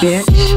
bitch.